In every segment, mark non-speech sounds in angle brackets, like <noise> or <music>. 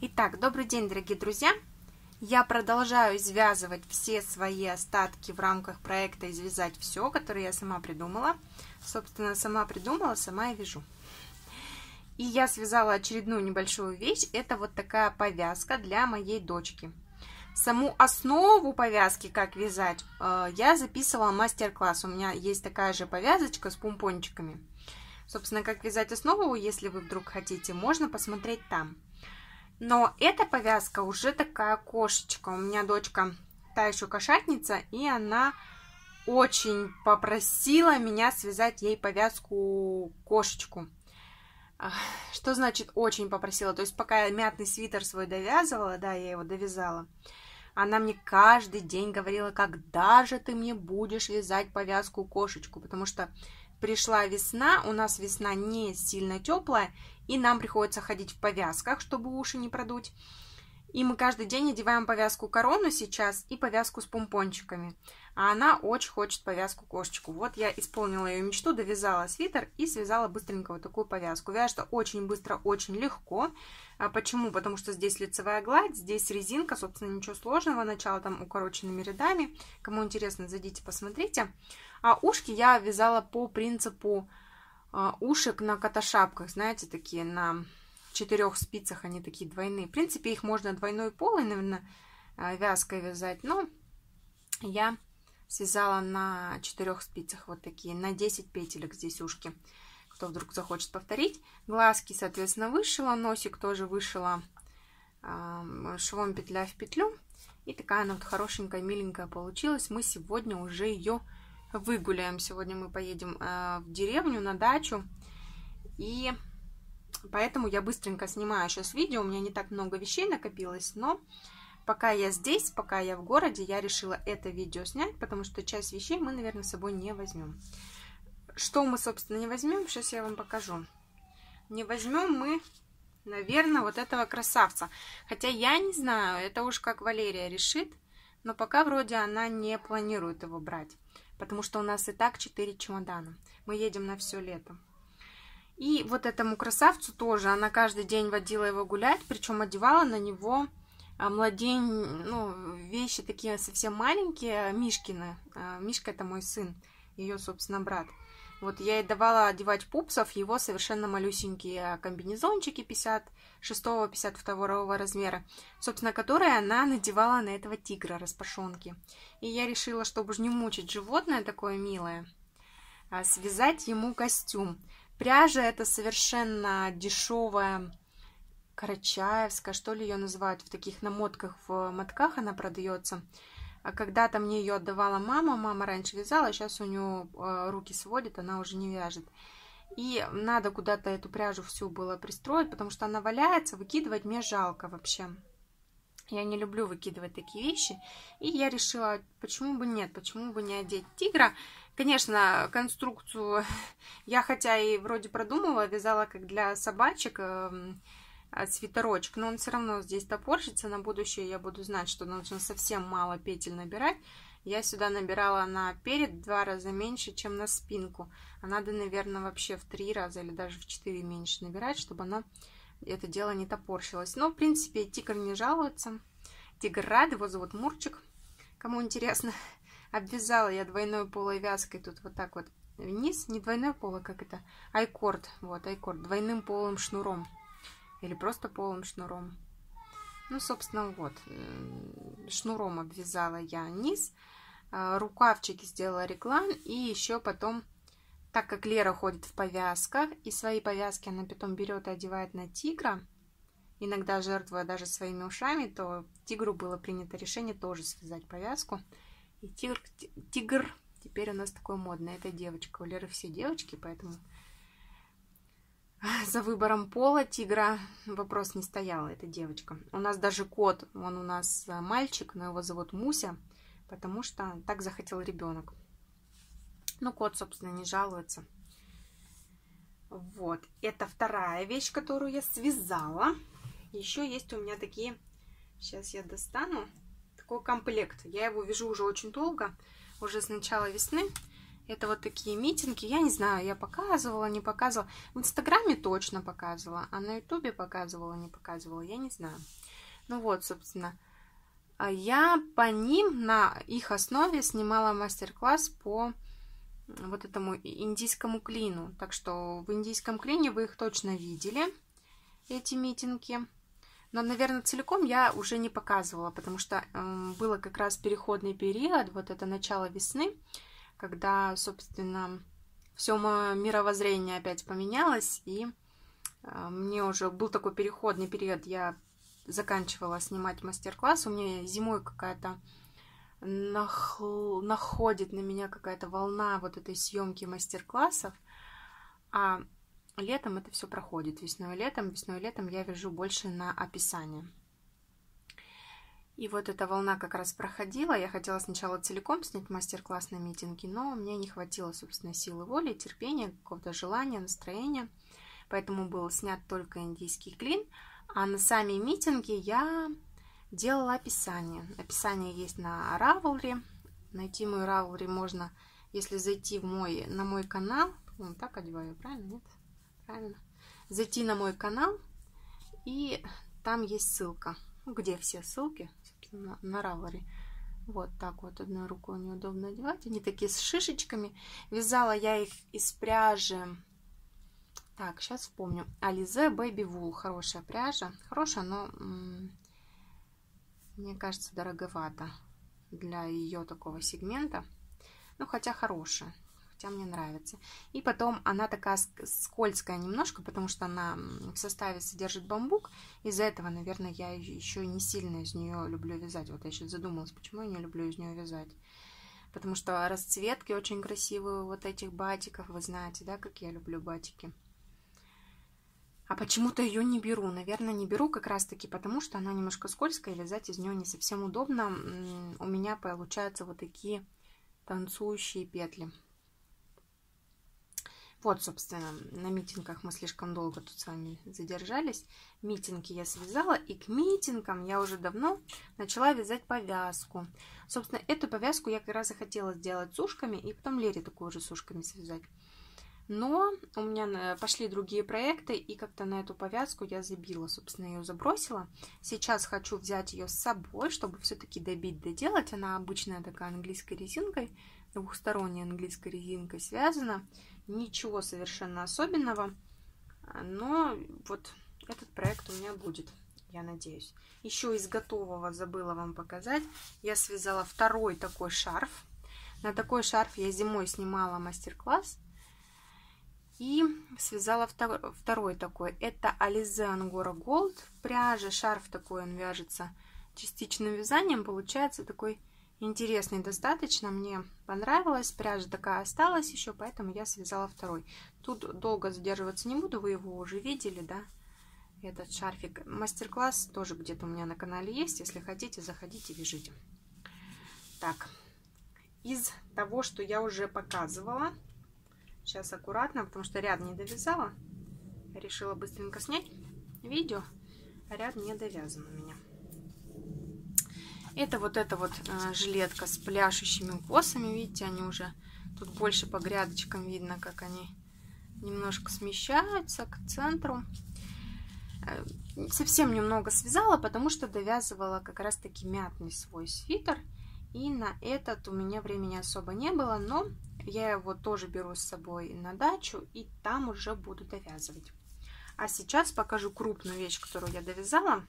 Итак, добрый день, дорогие друзья! Я продолжаю связывать все свои остатки в рамках проекта «Извязать все», который я сама придумала. Собственно, сама придумала, сама и вяжу. И я связала очередную небольшую вещь. Это вот такая повязка для моей дочки. Саму основу повязки, как вязать, э, я записывала мастер-класс. У меня есть такая же повязочка с помпончиками. Собственно, как вязать основу, если вы вдруг хотите, можно посмотреть там. Но эта повязка уже такая кошечка. У меня дочка та еще кошатница, и она очень попросила меня связать ей повязку кошечку. Что значит очень попросила? То есть пока я мятный свитер свой довязывала, да, я его довязала, она мне каждый день говорила, когда же ты мне будешь вязать повязку кошечку, потому что пришла весна, у нас весна не сильно теплая, и нам приходится ходить в повязках, чтобы уши не продуть. И мы каждый день одеваем повязку корону сейчас и повязку с помпончиками. А она очень хочет повязку кошечку. Вот я исполнила ее мечту, довязала свитер и связала быстренько вот такую повязку. Вяжется очень быстро, очень легко. А почему? Потому что здесь лицевая гладь, здесь резинка, собственно, ничего сложного. Начало там укороченными рядами. Кому интересно, зайдите, посмотрите. А ушки я вязала по принципу а, ушек на каташапках, знаете, такие на четырех спицах, они такие двойные. В принципе, их можно двойной полой, наверное, а, вязкой вязать, но я связала на четырех спицах вот такие, на 10 петелек здесь ушки. Кто вдруг захочет повторить. Глазки, соответственно, вышила, носик тоже вышила швом петля в петлю. И такая она вот хорошенькая, миленькая получилась. Мы сегодня уже ее выгуляем. Сегодня мы поедем э, в деревню на дачу. И поэтому я быстренько снимаю сейчас видео. У меня не так много вещей накопилось, но пока я здесь, пока я в городе, я решила это видео снять, потому что часть вещей мы, наверное, с собой не возьмем. Что мы, собственно, не возьмем, сейчас я вам покажу. Не возьмем мы, наверное, вот этого красавца. Хотя я не знаю, это уж как Валерия решит, но пока вроде она не планирует его брать потому что у нас и так 4 чемодана. Мы едем на все лето. И вот этому красавцу тоже, она каждый день водила его гулять, причем одевала на него а, младень, ну, вещи такие совсем маленькие, Мишкины. А, Мишка это мой сын, ее, собственно, брат. Вот я ей давала одевать пупсов, его совершенно малюсенькие комбинезончики 56-52 размера, собственно, которые она надевала на этого тигра распашонки. И я решила, чтобы уж не мучить животное такое милое, а, связать ему костюм. Пряжа это совершенно дешевая, карачаевская, что ли ее называют, в таких намотках, в мотках она продается. А когда-то мне ее отдавала мама, мама раньше вязала, сейчас у нее э, руки сводит, она уже не вяжет. И надо куда-то эту пряжу всю было пристроить, потому что она валяется, выкидывать мне жалко вообще. Я не люблю выкидывать такие вещи. И я решила, почему бы нет, почему бы не одеть тигра. Конечно, конструкцию <laughs> я хотя и вроде продумала, вязала как для собачек, эм, свитерочек, но он все равно здесь топорщится. На будущее я буду знать, что нужно совсем мало петель набирать. Я сюда набирала на перед два раза меньше, чем на спинку. А надо, наверное, вообще в три раза или даже в четыре меньше набирать, чтобы она это дело не топорщилось. Но, в принципе, тигр не жалуется. Тигр рад, его зовут Мурчик. Кому интересно, <laughs> обвязала я двойной полой вязкой тут вот так вот вниз. Не двойной поло, как это? Айкорд. Вот, айкорд. Двойным полым шнуром или просто полым шнуром. Ну, собственно, вот, шнуром обвязала я низ, а, рукавчики сделала реглан, и еще потом, так как Лера ходит в повязках, и свои повязки она потом берет и одевает на тигра, иногда жертвуя даже своими ушами, то тигру было принято решение тоже связать повязку. И тигр, тигр теперь у нас такой модный, это девочка, у Леры все девочки, поэтому <laughs> за выбором пола тигра вопрос не стоял, это девочка. У нас даже кот, он у нас э, мальчик, но его зовут Муся, потому что так захотел ребенок. Ну, кот, собственно, не жалуется. Вот, это вторая вещь, которую я связала. Еще есть у меня такие, сейчас я достану, такой комплект. Я его вяжу уже очень долго, уже с начала весны. Это вот такие митинги. Я не знаю, я показывала, не показывала. В Инстаграме точно показывала, а на Ютубе показывала, не показывала. Я не знаю. Ну вот, собственно. А я по ним на их основе снимала мастер-класс по вот этому индийскому клину. Так что в индийском клине вы их точно видели, эти митинги. Но, наверное, целиком я уже не показывала, потому что э, было как раз переходный период, вот это начало весны, когда, собственно, все мое мировоззрение опять поменялось, и э, мне уже был такой переходный период, я заканчивала снимать мастер-класс, у меня зимой какая-то нахл... находит на меня какая-то волна вот этой съемки мастер-классов, а летом это все проходит. Весной и летом, весной и летом я вяжу больше на описание. И вот эта волна как раз проходила. Я хотела сначала целиком снять мастер-класс на митинге, но мне не хватило, собственно, силы воли, терпения, какого-то желания, настроения. Поэтому был снят только индийский клин. А на сами митинги я делала описание. Описание есть на Ravelry. Найти мой Ravelry можно, если зайти в мой, на мой канал. Ну, так одеваю, правильно? Нет? Правильно. Зайти на мой канал, и там есть ссылка. Ну, где все ссылки, собственно, на Ravelry. Вот так вот одной рукой неудобно одевать. Они такие с шишечками. Вязала я их из пряжи. Так, сейчас вспомню. Alize Baby Wool. Хорошая пряжа. Хорошая, но мне кажется, дороговато для ее такого сегмента. Ну, хотя хорошая, хотя мне нравится. И потом она такая скользкая немножко, потому что она в составе содержит бамбук. Из-за этого, наверное, я еще не сильно из нее люблю вязать. Вот я сейчас задумалась, почему я не люблю из нее вязать. Потому что расцветки очень красивые вот этих батиков. Вы знаете, да, как я люблю батики. А почему-то ее не беру. Наверное, не беру как раз-таки потому, что она немножко скользкая, вязать из нее не совсем удобно. У меня получаются вот такие танцующие петли. Вот, собственно, на митингах мы слишком долго тут с вами задержались. Митинги я связала, и к митингам я уже давно начала вязать повязку. Собственно, эту повязку я как раз и хотела сделать с ушками, и потом Лере такую же с ушками связать. Но у меня пошли другие проекты, и как-то на эту повязку я забила, собственно, ее забросила. Сейчас хочу взять ее с собой, чтобы все-таки добить, доделать. Она обычная такая английской резинкой, двухсторонней английской резинкой связана. Ничего совершенно особенного, но вот этот проект у меня будет, я надеюсь. Еще из готового забыла вам показать. Я связала второй такой шарф. На такой шарф я зимой снимала мастер-класс и связала втор второй такой. Это Alize Angora Gold. Пряжа, шарф такой, он вяжется частичным вязанием. Получается такой интересный достаточно. Мне понравилось. Пряжа такая осталась еще, поэтому я связала второй. Тут долго задерживаться не буду, вы его уже видели, да? Этот шарфик. Мастер-класс тоже где-то у меня на канале есть. Если хотите, заходите, вяжите. Так, из того, что я уже показывала, Сейчас аккуратно, потому что ряд не довязала. решила быстренько снять видео, а ряд не довязан у меня. Это вот эта вот э, жилетка с пляшущими косами. Видите, они уже тут больше по грядочкам видно, как они немножко смещаются к центру. Э, совсем немного связала, потому что довязывала как раз таки мятный свой свитер. И на этот у меня времени особо не было, но я его тоже беру с собой на дачу и там уже буду довязывать. А сейчас покажу крупную вещь, которую я довязала.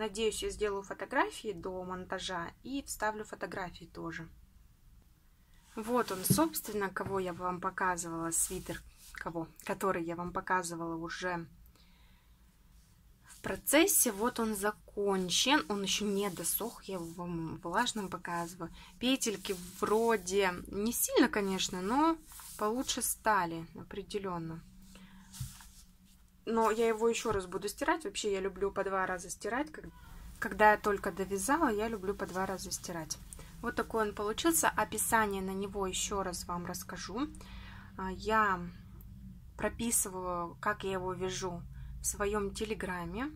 Надеюсь, я сделаю фотографии до монтажа и вставлю фотографии тоже. Вот он, собственно, кого я вам показывала, свитер, кого, который я вам показывала уже в процессе. Вот он закончен. Он еще не досох. Я вам влажным показываю. Петельки вроде не сильно, конечно, но получше стали определенно. Но я его еще раз буду стирать. Вообще я люблю по два раза стирать. Когда я только довязала, я люблю по два раза стирать. Вот такой он получился. Описание на него еще раз вам расскажу. А, я прописываю, как я его вяжу в своем Телеграме.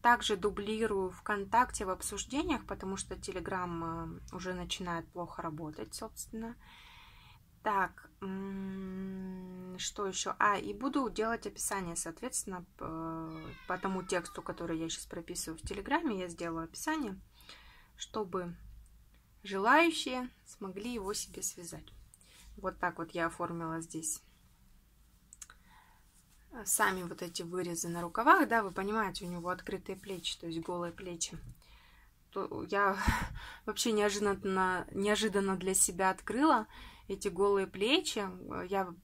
Также дублирую ВКонтакте в обсуждениях, потому что Телеграм э, уже начинает плохо работать, собственно. Так, что еще? А, и буду делать описание, соответственно, по тому тексту, который я сейчас прописываю в Телеграме, я сделаю описание, чтобы желающие смогли его себе связать. Вот так вот я оформила здесь сами вот эти вырезы на рукавах, да, вы понимаете, у него открытые плечи, то есть голые плечи. То я <laughs> вообще неожиданно, неожиданно для себя открыла эти голые плечи. Я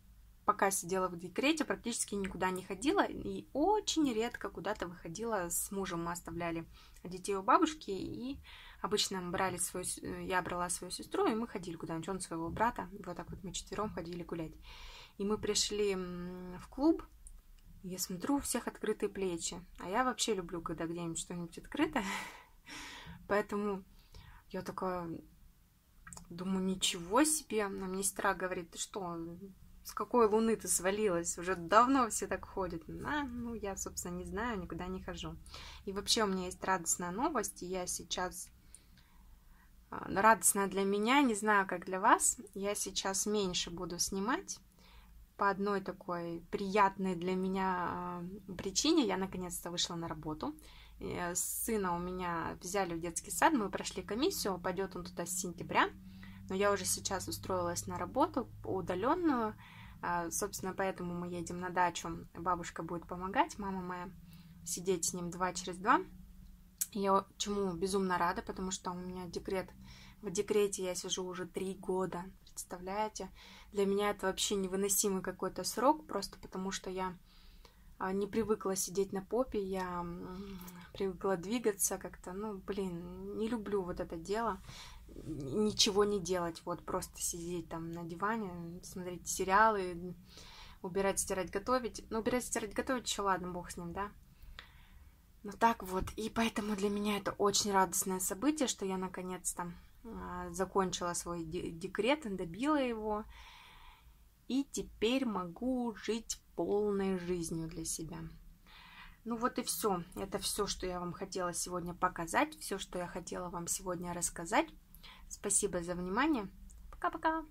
пока сидела в декрете, практически никуда не ходила и очень редко куда-то выходила с мужем. Мы оставляли детей у бабушки и обычно брали свою, я брала свою сестру, и мы ходили куда-нибудь, он своего брата. Вот так вот мы четвером ходили гулять. И мы пришли в клуб, я смотрю, у всех открытые плечи. А я вообще люблю, когда где-нибудь что-нибудь открыто. <laughs> Поэтому я такая думаю, ничего себе. А мне сестра говорит, ты что, с какой луны ты свалилась? Уже давно все так ходят. А, ну, я, собственно, не знаю, никуда не хожу. И вообще у меня есть радостная новость, и я сейчас а, радостная для меня, не знаю, как для вас. Я сейчас меньше буду снимать по одной такой приятной для меня а, причине. Я наконец-то вышла на работу. Э, сына у меня взяли в детский сад, мы прошли комиссию, пойдет он туда с сентября, но я уже сейчас устроилась на работу удаленную, а, собственно, поэтому мы едем на дачу, бабушка будет помогать, мама моя, сидеть с ним два через два. Я чему безумно рада, потому что у меня декрет, в декрете я сижу уже три года, представляете? Для меня это вообще невыносимый какой-то срок, просто потому что я а, не привыкла сидеть на попе, я привыкла двигаться как-то, ну, блин, не люблю вот это дело, ничего не делать, вот просто сидеть там на диване, смотреть сериалы, убирать, стирать, готовить. Ну, убирать, стирать, готовить еще ладно, бог с ним, да. Ну так вот, и поэтому для меня это очень радостное событие, что я наконец-то закончила свой декрет, добила его, и теперь могу жить полной жизнью для себя. Ну вот и все. Это все, что я вам хотела сегодня показать, все, что я хотела вам сегодня рассказать. Спасибо за внимание. Пока-пока.